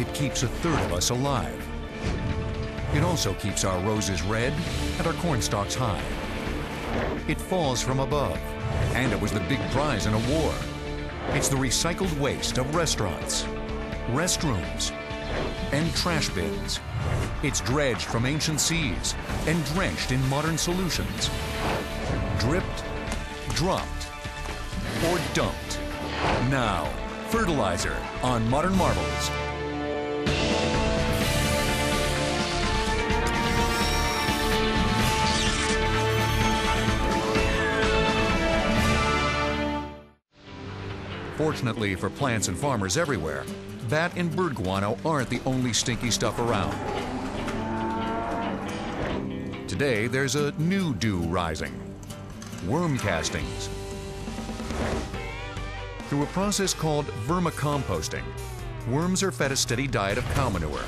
It keeps a third of us alive. It also keeps our roses red and our corn stalks high. It falls from above, and it was the big prize in a war. It's the recycled waste of restaurants, restrooms, and trash bins. It's dredged from ancient seas and drenched in modern solutions. Dripped, dropped, or dumped. Now, fertilizer on Modern Marvels. Fortunately for plants and farmers everywhere, bat and bird guano aren't the only stinky stuff around. Today, there's a new dew rising worm castings. Through a process called vermicomposting, worms are fed a steady diet of cow manure.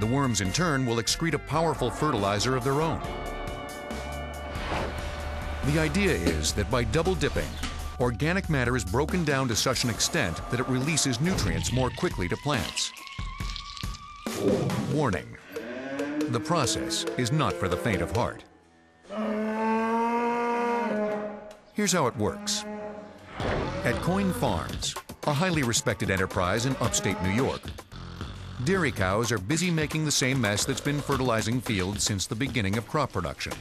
The worms, in turn, will excrete a powerful fertilizer of their own. The idea is that by double dipping, organic matter is broken down to such an extent that it releases nutrients more quickly to plants. Warning, the process is not for the faint of heart. Here's how it works. At Coyne Farms, a highly respected enterprise in upstate New York, dairy cows are busy making the same mess that's been fertilizing fields since the beginning of crop production.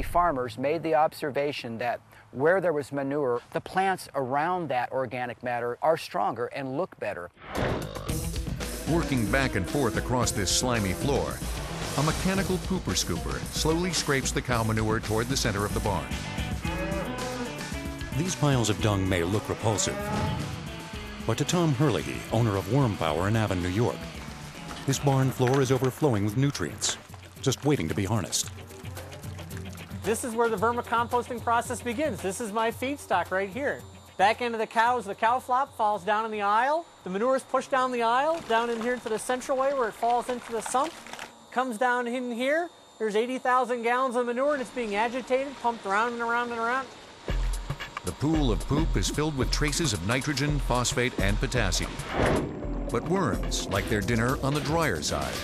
Early farmers made the observation that where there was manure, the plants around that organic matter are stronger and look better. Working back and forth across this slimy floor, a mechanical pooper scooper slowly scrapes the cow manure toward the center of the barn. These piles of dung may look repulsive, but to Tom Herlihy, owner of Worm Power in Avon, New York, this barn floor is overflowing with nutrients, just waiting to be harnessed. This is where the vermicomposting process begins. This is my feedstock right here. Back into the cows, the cow flop falls down in the aisle. The manure is pushed down the aisle, down in here into the central way where it falls into the sump. Comes down in here. There's 80,000 gallons of manure and it's being agitated, pumped around and around and around. The pool of poop is filled with traces of nitrogen, phosphate, and potassium. But worms like their dinner on the drier side.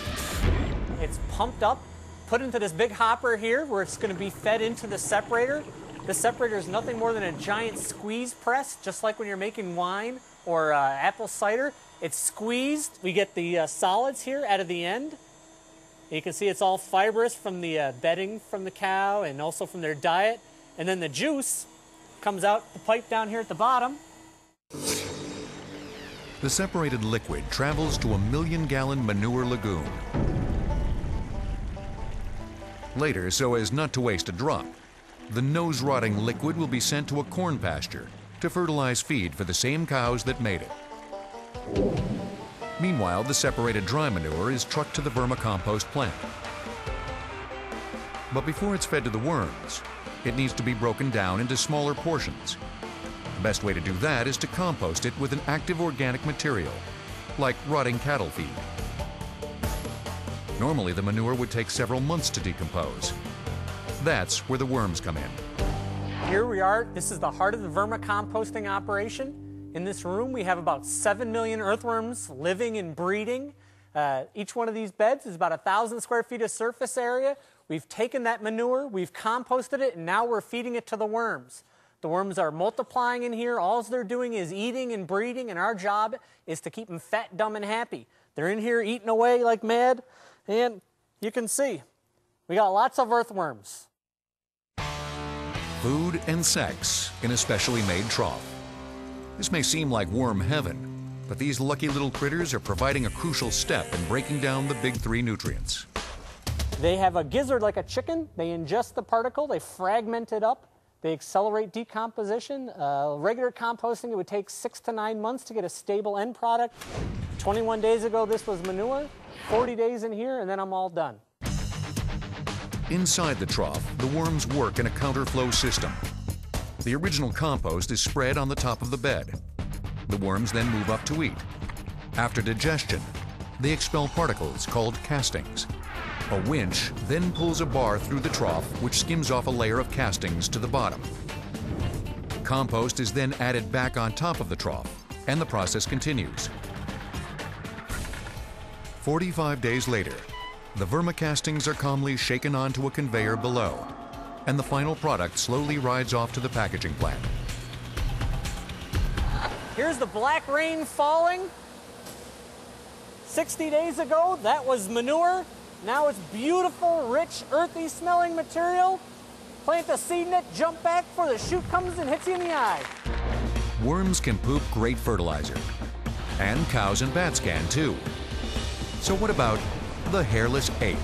It's pumped up put into this big hopper here where it's going to be fed into the separator. The separator is nothing more than a giant squeeze press, just like when you're making wine or uh, apple cider. It's squeezed. We get the uh, solids here out of the end. You can see it's all fibrous from the uh, bedding from the cow and also from their diet. And then the juice comes out the pipe down here at the bottom. The separated liquid travels to a million gallon manure lagoon Later, so as not to waste a drop, the nose-rotting liquid will be sent to a corn pasture to fertilize feed for the same cows that made it. Meanwhile, the separated dry manure is trucked to the vermicompost plant. But before it's fed to the worms, it needs to be broken down into smaller portions. The best way to do that is to compost it with an active organic material, like rotting cattle feed. Normally, the manure would take several months to decompose. That's where the worms come in. Here we are. This is the heart of the vermicomposting operation. In this room, we have about 7 million earthworms living and breeding. Uh, each one of these beds is about 1,000 square feet of surface area. We've taken that manure, we've composted it, and now we're feeding it to the worms. The worms are multiplying in here. All they're doing is eating and breeding, and our job is to keep them fat, dumb, and happy. They're in here eating away like mad. And you can see, we got lots of earthworms. Food and sex in a specially made trough. This may seem like worm heaven, but these lucky little critters are providing a crucial step in breaking down the big three nutrients. They have a gizzard like a chicken. They ingest the particle, they fragment it up, they accelerate decomposition. Uh, regular composting, it would take six to nine months to get a stable end product. 21 days ago, this was manure. 40 days in here, and then I'm all done. Inside the trough, the worms work in a counterflow system. The original compost is spread on the top of the bed. The worms then move up to eat. After digestion, they expel particles called castings. A winch then pulls a bar through the trough which skims off a layer of castings to the bottom. compost is then added back on top of the trough, and the process continues. 45 days later, the vermicastings are calmly shaken onto a conveyor below, and the final product slowly rides off to the packaging plant. Here's the black rain falling. 60 days ago, that was manure. Now it's beautiful, rich, earthy smelling material. Plant the seed in it, jump back before the shoot comes and hits you in the eye. Worms can poop great fertilizer. And cows and bats can too. So what about the hairless ape?